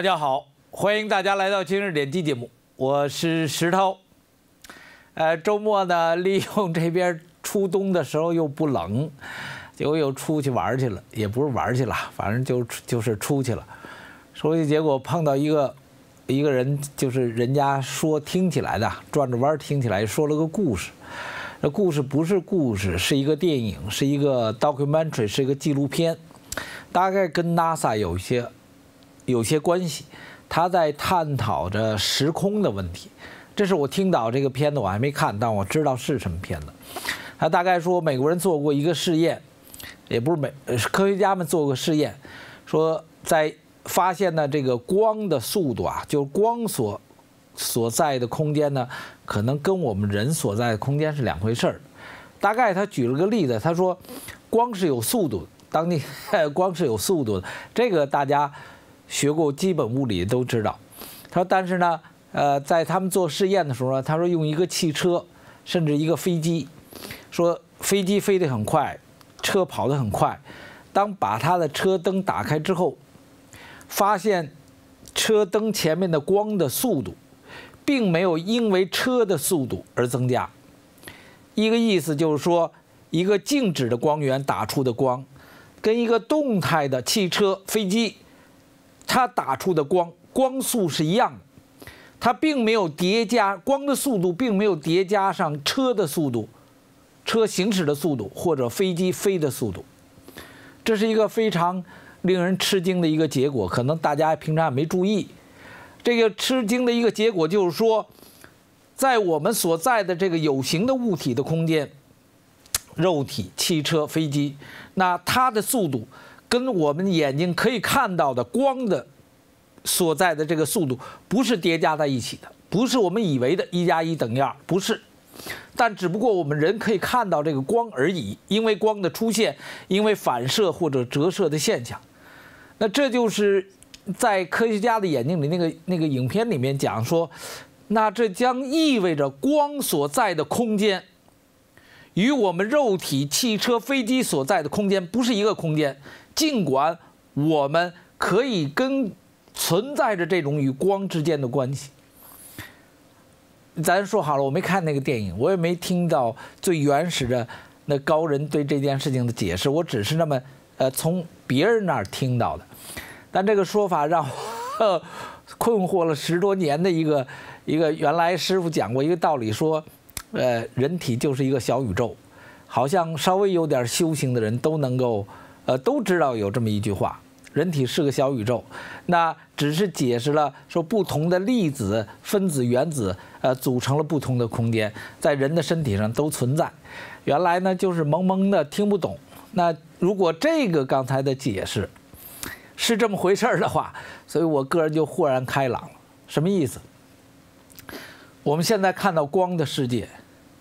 大家好，欢迎大家来到今日点击节目，我是石涛。呃，周末呢，利用这边初冬的时候又不冷，结果又出去玩去了，也不是玩去了，反正就就是出去了。出去结果碰到一个一个人，就是人家说听起来的转着弯听起来说了个故事，那故事不是故事，是一个电影，是一个 documentary，是一个纪录片，大概跟 NASA 有一些。有些关系，他在探讨着时空的问题。这是我听到这个片子，我还没看，但我知道是什么片子。他大概说，美国人做过一个试验，也不是美，科学家们做过试验，说在发现呢，这个光的速度啊，就光所所在的空间呢，可能跟我们人所在的空间是两回事儿。大概他举了个例子，他说，光是有速度，当你 光是有速度的，这个大家。学过基本物理都知道，他说，但是呢，呃，在他们做试验的时候呢，他说用一个汽车，甚至一个飞机，说飞机飞得很快，车跑得很快，当把他的车灯打开之后，发现车灯前面的光的速度，并没有因为车的速度而增加。一个意思就是说，一个静止的光源打出的光，跟一个动态的汽车、飞机。它打出的光光速是一样的，它并没有叠加光的速度，并没有叠加上车的速度、车行驶的速度或者飞机飞的速度。这是一个非常令人吃惊的一个结果，可能大家平常也没注意。这个吃惊的一个结果就是说，在我们所在的这个有形的物体的空间，肉体、汽车、飞机，那它的速度。跟我们眼睛可以看到的光的所在的这个速度不是叠加在一起的，不是我们以为的一加一等于二，不是。但只不过我们人可以看到这个光而已，因为光的出现，因为反射或者折射的现象。那这就是在科学家的眼睛里，那个那个影片里面讲说，那这将意味着光所在的空间与我们肉体、汽车、飞机所在的空间不是一个空间。尽管我们可以跟存在着这种与光之间的关系，咱说好了，我没看那个电影，我也没听到最原始的那高人对这件事情的解释，我只是那么呃从别人那儿听到的。但这个说法让我困惑了十多年的一个一个原来师傅讲过一个道理，说呃人体就是一个小宇宙，好像稍微有点修行的人都能够。呃，都知道有这么一句话，人体是个小宇宙，那只是解释了说不同的粒子、分子、原子，呃，组成了不同的空间，在人的身体上都存在。原来呢，就是懵懵的听不懂。那如果这个刚才的解释是这么回事儿的话，所以我个人就豁然开朗了。什么意思？我们现在看到光的世界。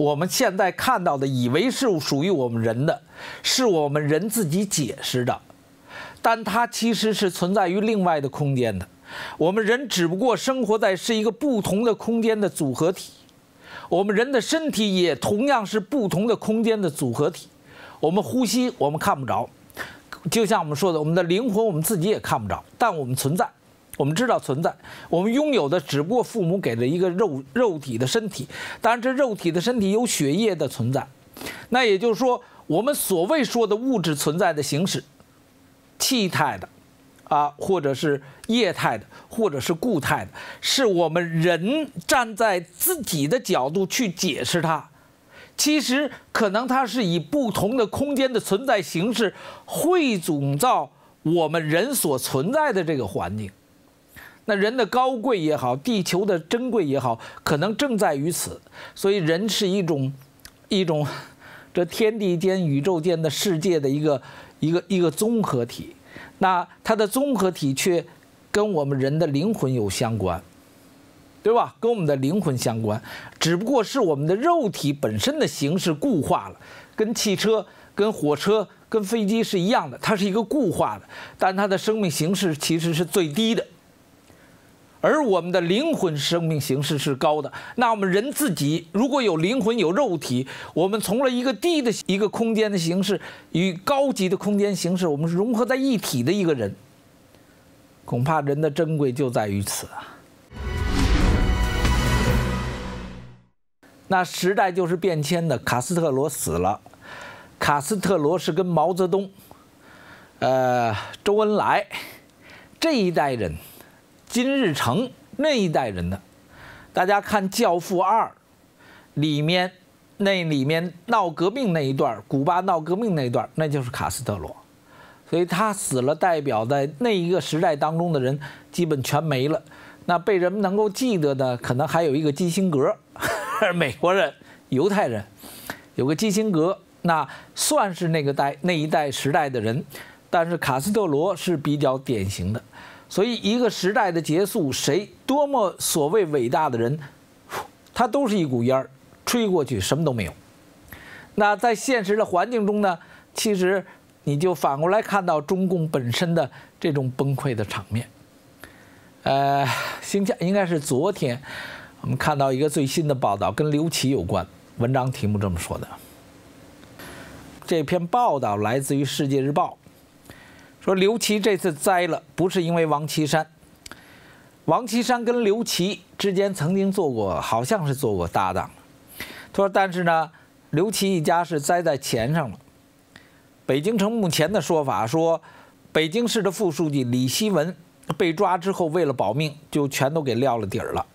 我们现在看到的，以为是属于我们人的，是我们人自己解释的，但它其实是存在于另外的空间的。我们人只不过生活在是一个不同的空间的组合体，我们人的身体也同样是不同的空间的组合体。我们呼吸，我们看不着，就像我们说的，我们的灵魂，我们自己也看不着，但我们存在。我们知道存在，我们拥有的只不过父母给了一个肉肉体的身体，当然这肉体的身体有血液的存在，那也就是说，我们所谓说的物质存在的形式，气态的，啊，或者是液态的，或者是固态的，是我们人站在自己的角度去解释它，其实可能它是以不同的空间的存在形式汇总到我们人所存在的这个环境。那人的高贵也好，地球的珍贵也好，可能正在于此。所以，人是一种，一种，这天地间、宇宙间的世界的一个一个一个综合体。那它的综合体却跟我们人的灵魂有相关，对吧？跟我们的灵魂相关，只不过是我们的肉体本身的形式固化了，跟汽车、跟火车、跟飞机是一样的，它是一个固化的，但它的生命形式其实是最低的。而我们的灵魂生命形式是高的，那我们人自己如果有灵魂有肉体，我们从了一个低的一个空间的形式与高级的空间形式，我们是融合在一体的一个人。恐怕人的珍贵就在于此啊。那时代就是变迁的，卡斯特罗死了，卡斯特罗是跟毛泽东、呃周恩来这一代人，金日成那一代人的。大家看《教父二》里面那里面闹革命那一段，古巴闹革命那一段，那就是卡斯特罗。所以他死了，代表在那一个时代当中的人基本全没了。那被人们能够记得的，可能还有一个基辛格。美国人、犹太人，有个基辛格，那算是那个代那一代时代的人，但是卡斯特罗是比较典型的，所以一个时代的结束，谁多么所谓伟大的人，他都是一股烟儿，吹过去什么都没有。那在现实的环境中呢，其实你就反过来看到中共本身的这种崩溃的场面。呃，星期应该是昨天。我们看到一个最新的报道，跟刘琦有关。文章题目这么说的：这篇报道来自于《世界日报》，说刘琦这次栽了，不是因为王岐山。王岐山跟刘琦之间曾经做过，好像是做过搭档。他说，但是呢，刘琦一家是栽在钱上了。北京城目前的说法说，北京市的副书记李希文被抓之后，为了保命，就全都给撂了底儿了。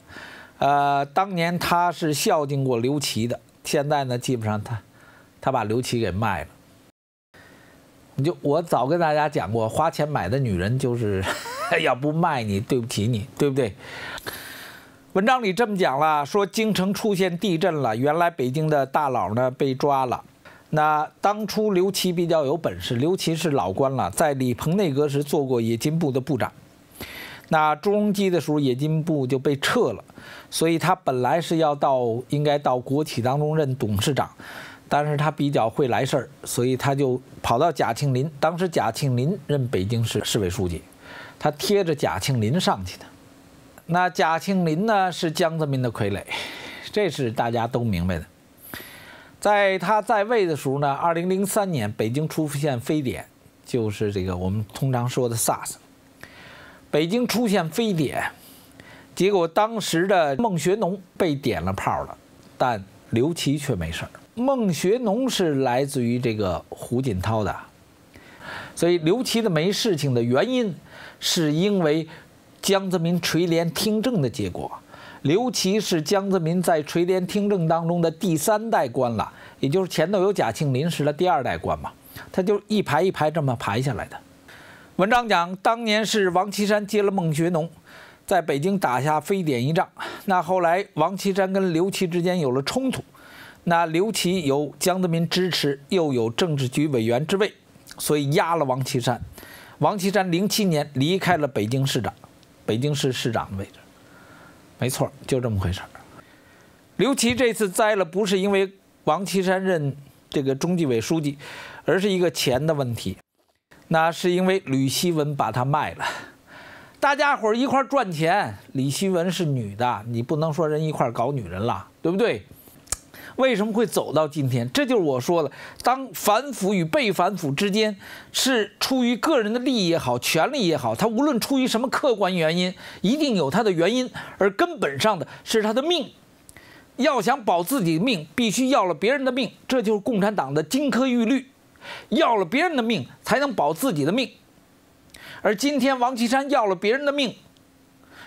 呃，当年他是孝敬过刘琦的，现在呢，基本上他，他把刘琦给卖了。你就我早跟大家讲过，花钱买的女人就是 要不卖你，对不起你，对不对？文章里这么讲了，说京城出现地震了，原来北京的大佬呢被抓了。那当初刘琦比较有本事，刘琦是老官了，在李鹏内阁时做过冶金部的部长。那朱镕基的时候，冶金部就被撤了。所以他本来是要到应该到国企当中任董事长，但是他比较会来事儿，所以他就跑到贾庆林。当时贾庆林任北京市市委书记，他贴着贾庆林上去的。那贾庆林呢是江泽民的傀儡，这是大家都明白的。在他在位的时候呢，二零零三年北京出现非典，就是这个我们通常说的 SARS。北京出现非典。结果当时的孟学农被点了炮了，但刘琦却没事儿。孟学农是来自于这个胡锦涛的，所以刘琦的没事情的原因，是因为江泽民垂帘听政的结果。刘琦是江泽民在垂帘听政当中的第三代官了，也就是前头有贾庆林时的第二代官嘛，他就一排一排这么排下来的。文章讲当年是王岐山接了孟学农。在北京打下非典一仗，那后来王岐山跟刘琦之间有了冲突，那刘琦有江泽民支持，又有政治局委员之位，所以压了王岐山。王岐山零七年离开了北京市长，北京市市长的位置，没错，就这么回事刘琦这次栽了，不是因为王岐山任这个中纪委书记，而是一个钱的问题，那是因为吕希文把他卖了。大家伙一块赚钱，李希文是女的，你不能说人一块搞女人了，对不对？为什么会走到今天？这就是我说的，当反腐与被反腐之间是出于个人的利益也好，权利也好，他无论出于什么客观原因，一定有他的原因，而根本上的是他的命。要想保自己的命，必须要了别人的命，这就是共产党的金科玉律，要了别人的命才能保自己的命。而今天王岐山要了别人的命，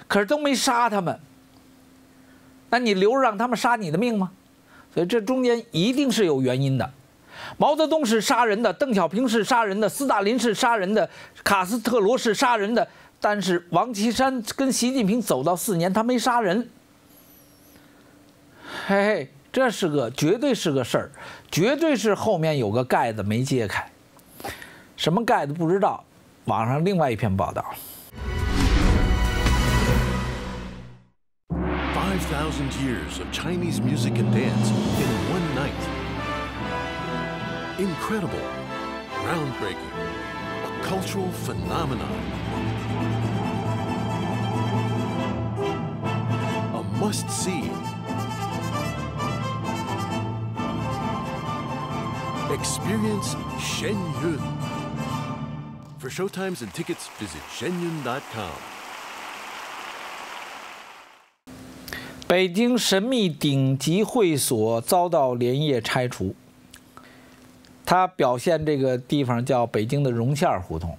可是都没杀他们，那你留着让他们杀你的命吗？所以这中间一定是有原因的。毛泽东是杀人的，邓小平是杀人的，斯大林是杀人的，卡斯特罗是杀人的，但是王岐山跟习近平走到四年，他没杀人。嘿嘿，这是个绝对是个事儿，绝对是后面有个盖子没揭开，什么盖子不知道。网上另外一篇报道。Five thousand years of Chinese music and dance in one night. Incredible, groundbreaking, a cultural phenomenon. A must see. Experience Shen Yun. For showtimes and tickets, visit shenyun.com. 北京神秘顶级会所遭到连夜拆除。它表现这个地方叫北京的荣馅胡同，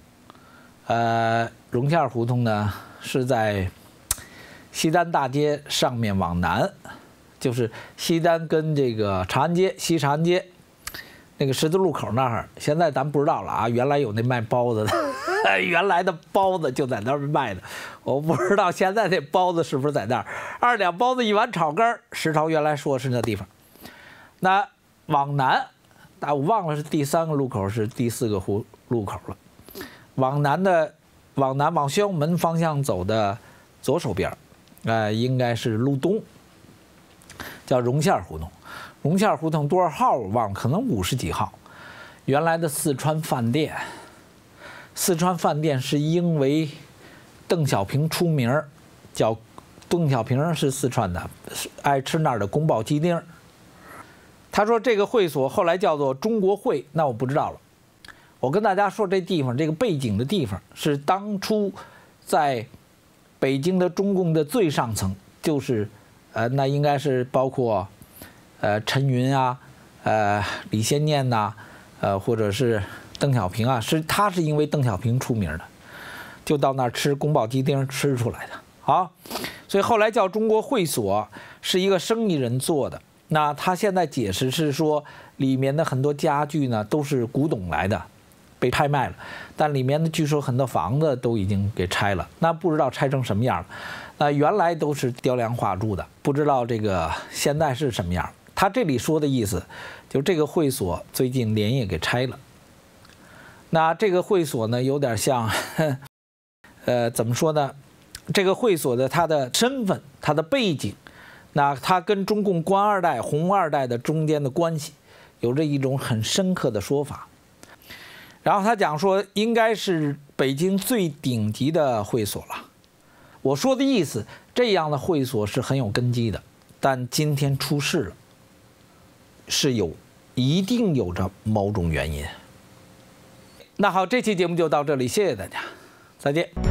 呃，荣馅胡同呢是在西单大街上面往南，就是西单跟这个长安街、西长安街那个十字路口那儿。现在咱不知道了啊，原来有那卖包子的。原来的包子就在那儿卖的，我不知道现在那包子是不是在那儿。二两包子一碗炒肝儿，石头原来说是那地方。那往南，啊，我忘了是第三个路口是第四个湖路口了。往南的，往南往宣武门方向走的左手边，呃，应该是路东，叫荣馅胡同。荣馅胡同多少号我忘了，可能五十几号。原来的四川饭店。四川饭店是因为邓小平出名儿，叫邓小平是四川的，爱吃那儿的宫保鸡丁。他说这个会所后来叫做中国会，那我不知道了。我跟大家说这地方这个背景的地方是当初在北京的中共的最上层，就是呃那应该是包括呃陈云啊，呃李先念呐，呃或者是。邓小平啊，是他是因为邓小平出名的，就到那儿吃宫保鸡丁吃出来的啊，所以后来叫中国会所是一个生意人做的。那他现在解释是说，里面的很多家具呢都是古董来的，被拍卖了，但里面的据说很多房子都已经给拆了，那不知道拆成什么样了。那原来都是雕梁画柱的，不知道这个现在是什么样。他这里说的意思，就这个会所最近连夜给拆了。那这个会所呢，有点像，呃，怎么说呢？这个会所的它的身份、它的背景，那它跟中共官二代、红二代的中间的关系，有着一种很深刻的说法。然后他讲说，应该是北京最顶级的会所了。我说的意思，这样的会所是很有根基的，但今天出事了，是有一定有着某种原因。那好，这期节目就到这里，谢谢大家，再见。